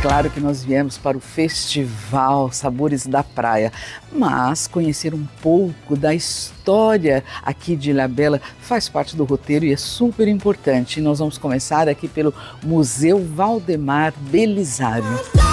claro que nós viemos para o Festival Sabores da Praia, mas conhecer um pouco da história aqui de Ilhabela faz parte do roteiro e é super importante. nós vamos começar aqui pelo Museu Valdemar Belisário.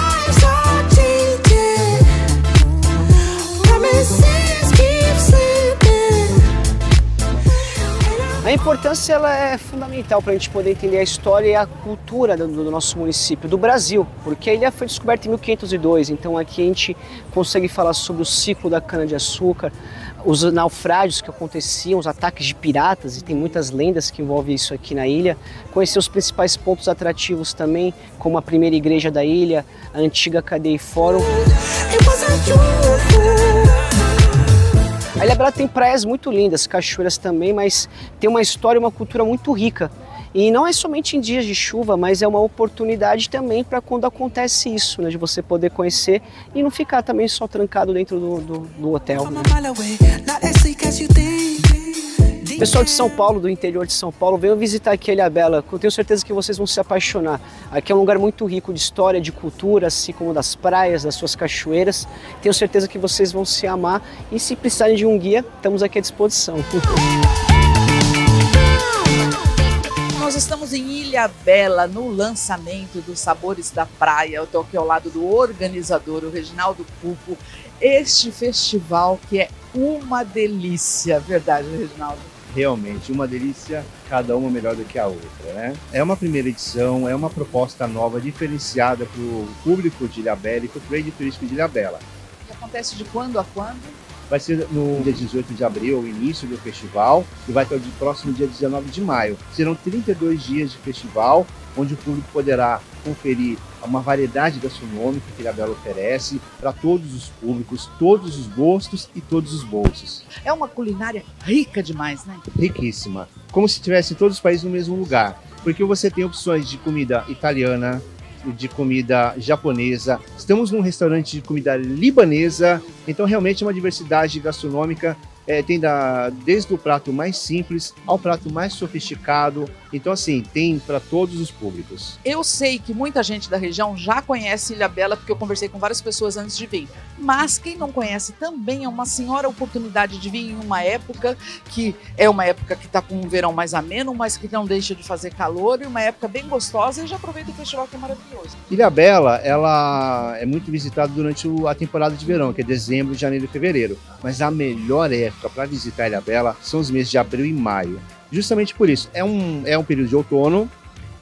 Importância ela é fundamental para a gente poder entender a história e a cultura do, do, nosso município, do Brasil, porque a ilha foi descoberta em 1502, então aqui a gente consegue falar sobre o ciclo da cana-de-açúcar, os naufrágios que aconteciam, os ataques de piratas, e tem muitas lendas que envolvem isso aqui na ilha. Conhecer os principais pontos atrativos também, como a primeira igreja da ilha, a antiga cadeia e fórum. A Bela tem praias muito lindas, cachoeiras também, mas tem uma história e uma cultura muito rica. E não é somente em dias de chuva, mas é uma oportunidade também para quando acontece isso, né, de você poder conhecer e não ficar também só trancado dentro do, do, do hotel. Né? Pessoal de São Paulo, do interior de São Paulo, venham visitar aqui a Ilha Bela. Eu tenho certeza que vocês vão se apaixonar. Aqui é um lugar muito rico de história, de cultura, assim como das praias, das suas cachoeiras. Tenho certeza que vocês vão se amar e se precisarem de um guia, estamos aqui à disposição. Nós estamos em Ilha Bela, no lançamento dos Sabores da Praia. Eu estou aqui ao lado do organizador, o Reginaldo Pupo. Este festival que é uma delícia, verdade, Reginaldo? Realmente uma delícia, cada uma melhor do que a outra. Né? É uma primeira edição, é uma proposta nova, diferenciada para o público de Ilhabela e para o trade turístico de Ilhabela. E acontece de quando a quando? Vai ser no dia 18 de abril, o início do festival, e vai até o próximo dia 19 de maio. Serão 32 dias de festival, onde o público poderá conferir uma variedade gastronômica que a Bela oferece para todos os públicos, todos os gostos e todos os bolsos. É uma culinária rica demais, né? Riquíssima. Como se tivesse todos os países no mesmo lugar. Porque você tem opções de comida italiana, de comida japonesa, estamos num restaurante de comida libanesa, então realmente é uma diversidade gastronômica é, tem da, desde o prato mais simples ao prato mais sofisticado. Então, assim, tem para todos os públicos. Eu sei que muita gente da região já conhece Ilha Bela, porque eu conversei com várias pessoas antes de vir. Mas quem não conhece também é uma senhora oportunidade de vir em uma época que é uma época que está com um verão mais ameno, mas que não deixa de fazer calor, e uma época bem gostosa. E já aproveita o festival que é maravilhoso. Ilha Bela, ela é muito visitada durante a temporada de verão, que é dezembro, janeiro e fevereiro. Mas a melhor época época para visitar Ilha Bela são os meses de abril e maio. Justamente por isso, é um, é um período de outono,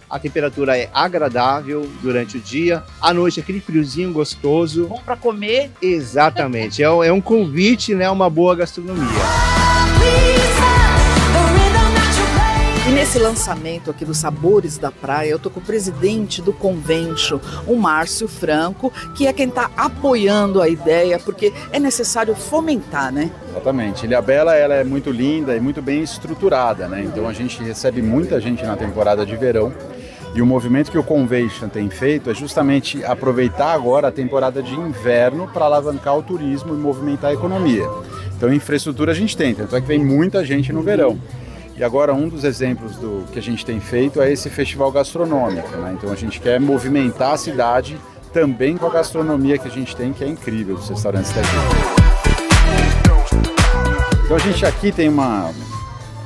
a temperatura é agradável durante o dia, à noite aquele friozinho gostoso. Bom para comer. Exatamente, é, é um convite, né, uma boa gastronomia. Nesse lançamento aqui dos Sabores da Praia, eu tô com o presidente do convento, o Márcio Franco, que é quem está apoiando a ideia, porque é necessário fomentar, né? Exatamente. Ilha Bela ela é muito linda e muito bem estruturada, né? Então a gente recebe muita gente na temporada de verão. E o movimento que o Convention tem feito é justamente aproveitar agora a temporada de inverno para alavancar o turismo e movimentar a economia. Então, infraestrutura a gente tem, tanto é que vem muita gente no verão. E agora um dos exemplos do que a gente tem feito é esse festival gastronômico. Né? Então a gente quer movimentar a cidade também com a gastronomia que a gente tem, que é incrível, os restaurantes da. Então a gente aqui tem uma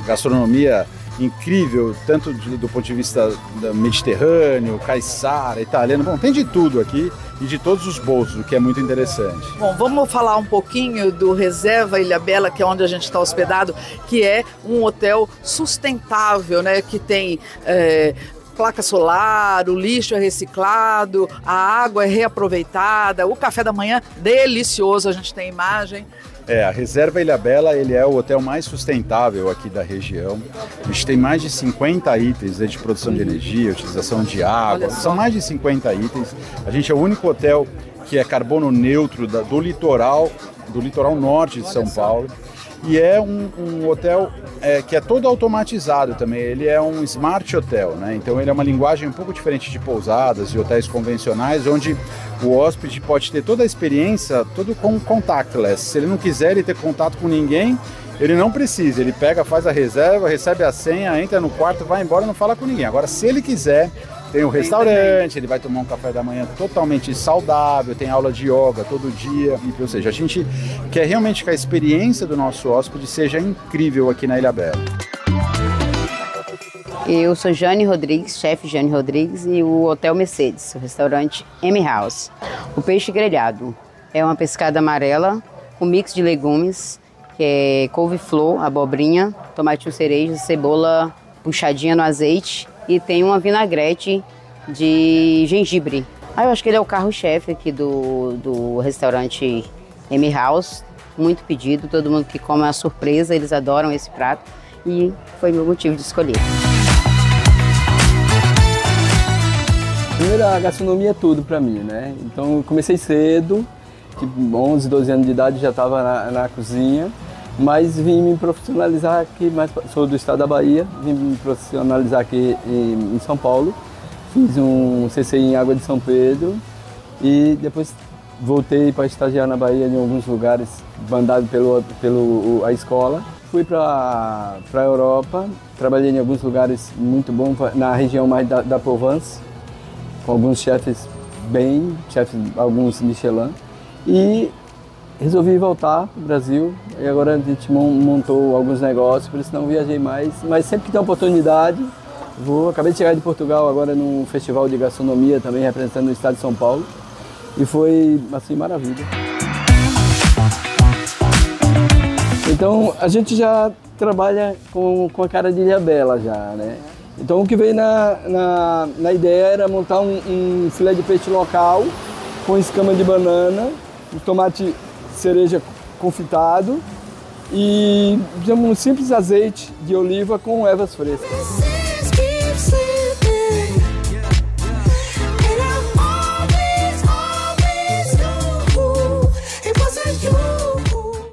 gastronomia incrível, tanto do ponto de vista do mediterrâneo, caiçara, italiano, bom, tem de tudo aqui e de todos os bolsos, o que é muito interessante. Bom, vamos falar um pouquinho do Reserva Ilha Bela, que é onde a gente está hospedado, que é um hotel sustentável, né? Que tem é, placa solar, o lixo é reciclado, a água é reaproveitada, o café da manhã delicioso, a gente tem imagem. É, a Reserva Ilha Bela ele é o hotel mais sustentável aqui da região. A gente tem mais de 50 itens de produção de energia, utilização de água, são mais de 50 itens. A gente é o único hotel que é carbono neutro do litoral, do litoral norte de São Paulo e é um, um hotel é, que é todo automatizado também. Ele é um smart hotel, né? Então ele é uma linguagem um pouco diferente de pousadas e hotéis convencionais, onde o hóspede pode ter toda a experiência, todo com contactless. Se ele não quiser ele ter contato com ninguém, ele não precisa. Ele pega, faz a reserva, recebe a senha, entra no quarto, vai embora, não fala com ninguém. Agora, se ele quiser Tem o restaurante, ele vai tomar um café da manhã totalmente saudável, tem aula de yoga todo dia. Ou seja, a gente quer realmente que a experiência do nosso hóspede seja incrível aqui na Ilha Bela. Eu sou Jane Rodrigues, chefe Jane Rodrigues, e o Hotel Mercedes, o restaurante M House. O peixe grelhado é uma pescada amarela com mix de legumes, que é couve-flor, abobrinha, tomatinho cereja, cebola puxadinha no azeite e tem uma vinagrete de gengibre. Ah, eu acho que ele é o carro-chefe aqui do, do restaurante M House. Muito pedido, todo mundo que come é uma surpresa, eles adoram esse prato e foi meu motivo de escolher. Primeiro, a gastronomia é tudo para mim, né? Então, comecei cedo, tipo 11, 12 anos de idade já estava na, na, cozinha, mas vim me profissionalizar aqui, mais, sou do estado da Bahia, vim me profissionalizar aqui em, em São Paulo. Fiz um CCI em Água de São Pedro e depois voltei para estagiar na Bahia em alguns lugares, mandado pelo, pelo a escola. Fui para a Europa, trabalhei em alguns lugares muito bons, na região mais da, da Provence, com alguns chefes bem, chefes, alguns Michelin. E resolvi voltar para o Brasil e agora a gente montou alguns negócios, por isso não viajei mais. Mas sempre que tem oportunidade, vou. Acabei de chegar de Portugal agora num festival de gastronomia também, representando o estado de São Paulo. E foi, assim, maravilha. Então, a gente já trabalha com, com a cara de Ilhabela já, né? Então o que veio na, na, na ideia era montar um, um, filé de peixe local com escama de banana, um tomate cereja confitado e um simples azeite de oliva com ervas frescas.